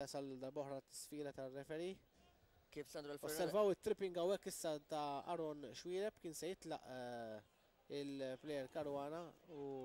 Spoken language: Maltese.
Jasal għal darb'oħra t-tisfira tar-referee. Kif Sandro Alfaro. Osservaw it-tripping hawnhekk issa ta' Aaron Xuereb, kien se jitlaq il-player Caruana u.